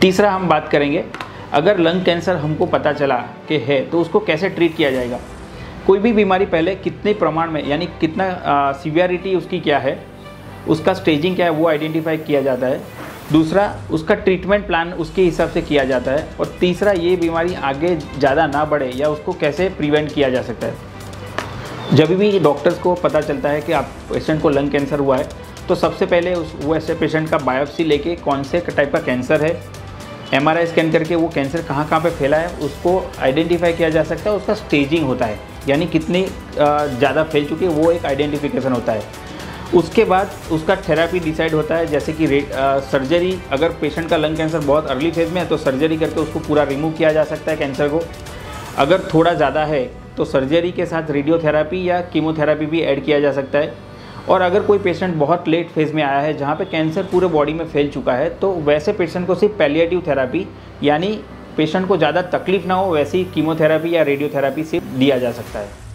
तीसरा हम बात करेंगे, अगर लंग कैंसर हमको पता चला कि है तो उसको कैसे ट्रीट किया जाएगा? कोई भी बीमारी पहले कितने प्रमाण में, यानी कितना सीवियरिटी उसकी क्या है, उसका स्टेजिंग क्या है, वो आइडेंटिफाई किया जाता है। दूसरा, उसका ट्रीटमेंट प्लान उसके हिसाब से किया जाता है। और तीसरा, ये बीमारी आगे ज़्यादा ना बढ़े या उसको कैसे प्रिवेंट किया जा सकता है। जब भी डॉक्टर्स को पता चलता है कि आप पेशेंट को लंग कैंसर हुआ है तो सबसे पहले उस, वो ऐसे पेशेंट का बायोप्सी लेके कौन से टाइप का कैंसर है एमआरआई स्कैन करके वो कैंसर कहाँ कहाँ पे फैला है, उसको आइडेंटिफाई किया जा सकता है, उसका स्टेजिंग होता है। यानी कितनी ज़्यादा फैल चुकी है, वो एक आइडेंटिफिकेशन होता है। उसके बाद उसका थेरापी डिसाइड होता है, जैसे कि रेट सर्जरी अगर पेशेंट का लंग कैंसर बहुत अर्ली फ़ेज़ में है तो सर्जरी करके उसको पूरा रिमूव किया जा सकता है कैंसर को। अगर थोड़ा ज़्यादा है तो सर्जरी के साथ रेडियोथेरापी या कीमोथेरापी भी ऐड किया जा सकता है। और अगर कोई पेशेंट बहुत लेट फ़ेज़ में आया है, जहाँ पे कैंसर पूरे बॉडी में फैल चुका है तो वैसे पेशेंट को सिर्फ़ पैलिएटिव थेरापी यानी पेशेंट को ज़्यादा तकलीफ़ ना हो, वैसी कीमोथेरापी या रेडियोथेरापी सिर्फ़ दिया जा सकता है।